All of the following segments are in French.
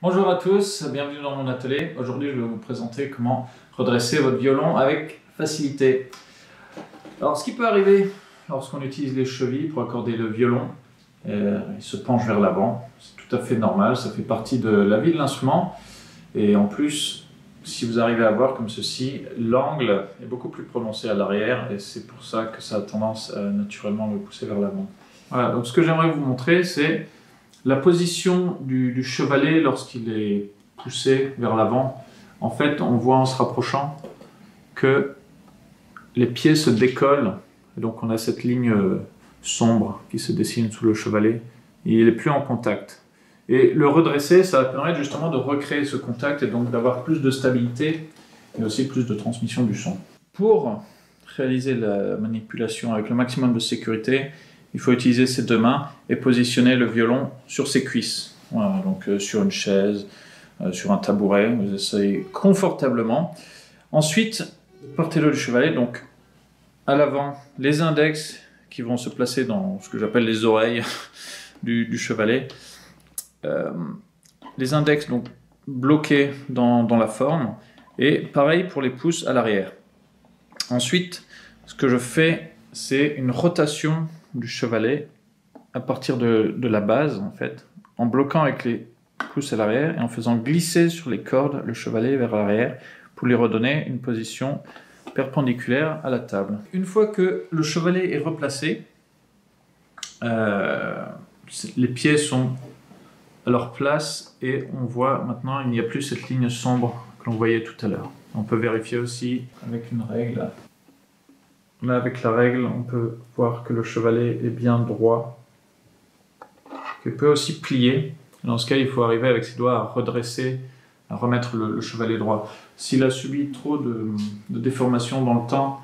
Bonjour à tous, bienvenue dans mon atelier. Aujourd'hui, je vais vous présenter comment redresser votre violon avec facilité. Alors, ce qui peut arriver lorsqu'on utilise les chevilles pour accorder le violon, euh, il se penche vers l'avant. C'est tout à fait normal, ça fait partie de la vie de l'instrument. Et en plus, si vous arrivez à voir comme ceci, l'angle est beaucoup plus prononcé à l'arrière et c'est pour ça que ça a tendance à naturellement me pousser vers l'avant. Voilà, donc ce que j'aimerais vous montrer, c'est la position du, chevalet lorsqu'il est poussé vers l'avant, en fait, on voit en se rapprochant que les pieds se décollent. Et donc on a cette ligne euh, sombre qui se dessine sous le chevalet. Et il n'est plus en contact. Et le redresser, ça va permettre justement de recréer ce contact et donc d'avoir plus de stabilité et aussi plus de transmission du son. Pour réaliser la manipulation avec le maximum de sécurité, il faut utiliser ses deux mains et positionner le violon sur ses cuisses. Voilà, donc euh, sur une chaise, euh, sur un tabouret, vous essayez confortablement. Ensuite, portez-le du chevalet, donc à l'avant, les index qui vont se placer dans ce que j'appelle les oreilles du, chevalet. Euh, les index donc bloqués dans, dans, la forme et pareil pour les pouces à l'arrière. Ensuite, ce que je fais, c'est une rotation du chevalet à partir de, la base, en fait, en bloquant avec les pouces à l'arrière et en faisant glisser sur les cordes le chevalet vers l'arrière pour lui redonner une position perpendiculaire à la table. Une fois que le chevalet est replacé, euh, les pieds sont à leur place et on voit maintenant il n'y a plus cette ligne sombre que l'on voyait tout à l'heure. On peut vérifier aussi avec une règle Là, avec la règle, on peut voir que le chevalet est bien droit, qu'il peut aussi plier. Dans ce cas, il faut arriver avec ses doigts à redresser, à remettre le, chevalet droit. S'il a subi trop de, déformations dans le temps,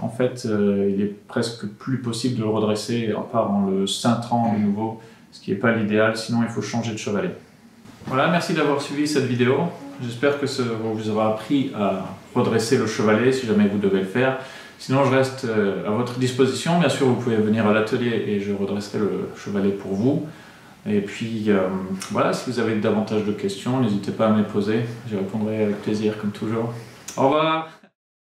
en fait, euh, il est presque plus possible de le redresser, à part en le cintrant de nouveau, ce qui n'est pas l'idéal, sinon il faut changer de chevalet. Voilà, merci d'avoir suivi cette vidéo. J'espère que vous aura appris à redresser le chevalet si jamais vous devez le faire. Sinon, je reste euh, à votre disposition. Bien sûr, vous pouvez venir à l'atelier et je redresserai le chevalet pour vous. Et puis, euh, voilà, si vous avez davantage de questions, n'hésitez pas à me les poser. J'y répondrai avec plaisir, comme toujours. Au revoir